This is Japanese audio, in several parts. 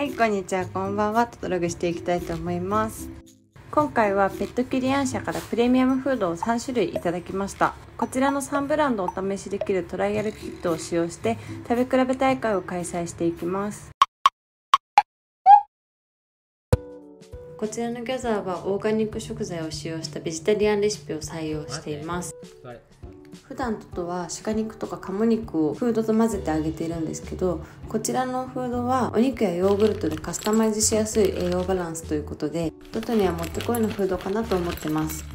はいこんにちは。こんばんは。トログしていきたいと思います。今回はペットキリアン社からプレミアムフードを3種類いただきました。こちらの3ブランドをお試しできるトライアルキットを使用して食べ比べ大会を開催していきます。こちらのギャザーはオーガニック食材を使用したベジタリアンレシピを採用しています。普段トトは鹿肉とか鴨肉をフードと混ぜてあげているんですけどこちらのフードはお肉やヨーグルトでカスタマイズしやすい栄養バランスということでトトにはもってこいのフードかなと思ってます。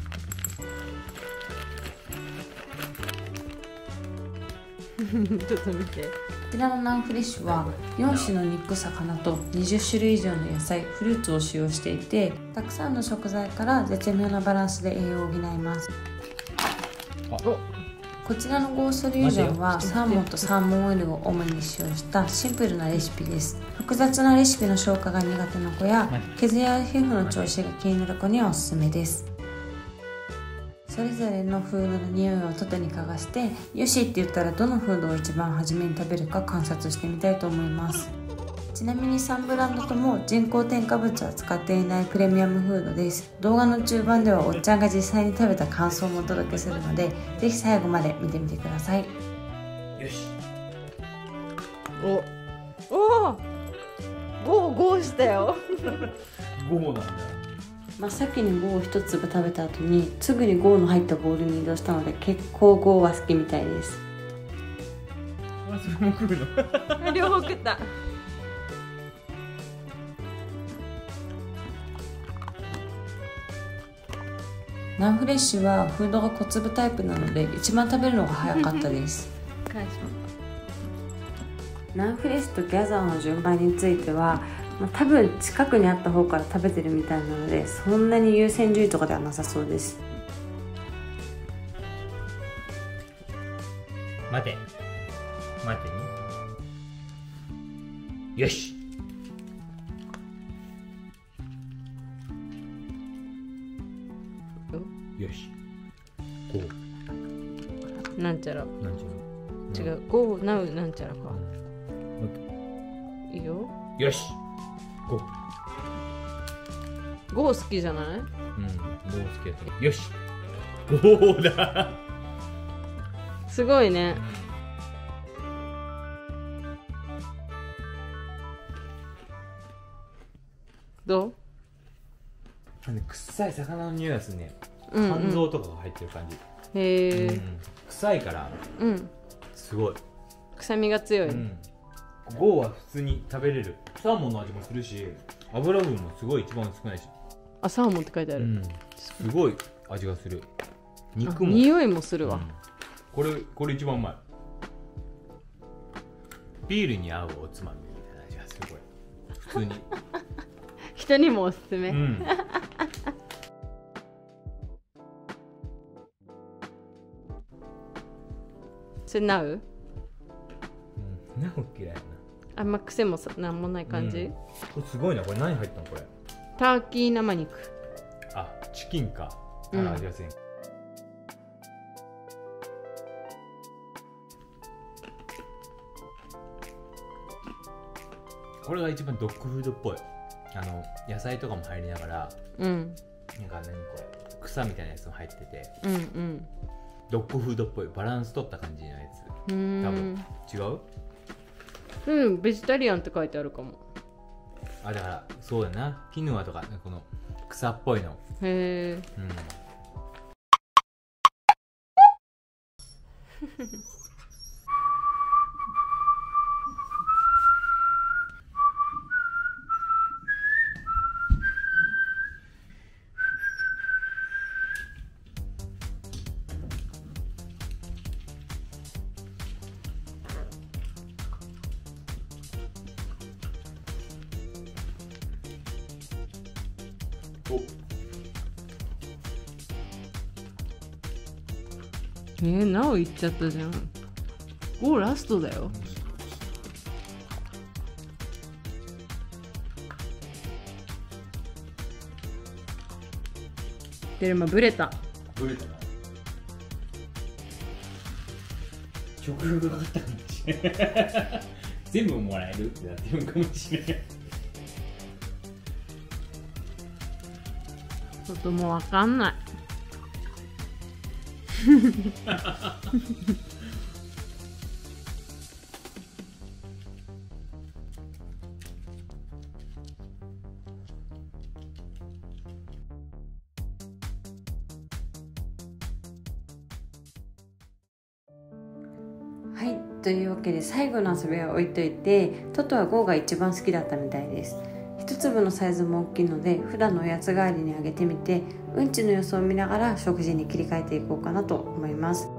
ちょっと見て。こちらのナンフレッシュは4種の肉魚と20種類以上の野菜フルーツを使用していてたくさんの食材から絶妙なバランスで栄養を補いますこちらのゴーソリュージョンはサーモンとサーモンオイルを主に使用したシンプルなレシピです。複雑なレシピの消化が苦手な子や毛づや皮膚の調子が気になる子にはおすすめです。それぞれのフードの匂いを外に嗅がしてよしって言ったらどのフードを一番初めに食べるか観察してみたいと思いますちなみに3ブランドとも人工添加物は使っていないプレミアムフードです。動画の中盤ではおっちゃんが実際に食べた感想もお届けするのでぜひ最後まで見てみてください。よし。お。お。おゴーゴーしたよ。5なんだよ。真っ先にゴーを1粒食べた後にすぐにゴーの入ったボウルに移動したので結構ゴーは好きみたいです。両方食ったナンフレッシュはフードが小粒タイプなので一番食べるのが早かったです。ナンフレッシュとギャザーの順番については、まあ、多分近くにあった方から食べてるみたいなのでそんなに優先順位とかではなさそうです。待て。待て。によしなんちゃら。なんちゅうの違う。ゴーナウなんちゃらか。うんいいよ。よし。こゴー好きじゃない？ううん。もう好きやったよし。ゴーだ。すごいね。どう？あの臭い魚の匂いがするね。うん、肝うん、臓とかが入ってる感じ、へえうん。臭いから。うん。すごい、臭みが強い、うん、ゴーは普通に食べれる。サーモンの味もするし油分もすごい一番少ないし、あサーモンって書いてある、うん、すごい味がする。あ肉も。匂いもするわ、うん。これこれ一番うまい。ビールに合うおつまみみたいな味がするこれ普通に。人にもおすすめ、うんそれナウ？うん。なお嫌いやな。あんま癖もさなんもない感じ、うん。これすごいな。これ何入ったのこれ？ターキー生肉。あチキンか。あうん。ら味がせん、これが一番ドッグフードっぽい。あの野菜とかも入りながら。うん。なんか何これ。草みたいなやつも入ってて。うんうんドッグフードっぽいバランス取った感じのやうー多んつ違う？うんベジタリアンって書いてあるかも。あだからそうだな。キヌアとかこの草っぽいの。へえうん えー、なお行っちゃったじゃん。ゴーラストだよ。テルマブレた。ブレたな。食欲がかかったかもしれない。全部もらえるってなってるかもしれない。ちょっともうわかんない。はいというわけで最後の遊びは置いといてトトは5が一番好きだったみたいです。一粒のサイズも大きいので普段のおやつ代わりにあげてみてうんちの様子を見ながら食事に切り替えていこうかなと思います。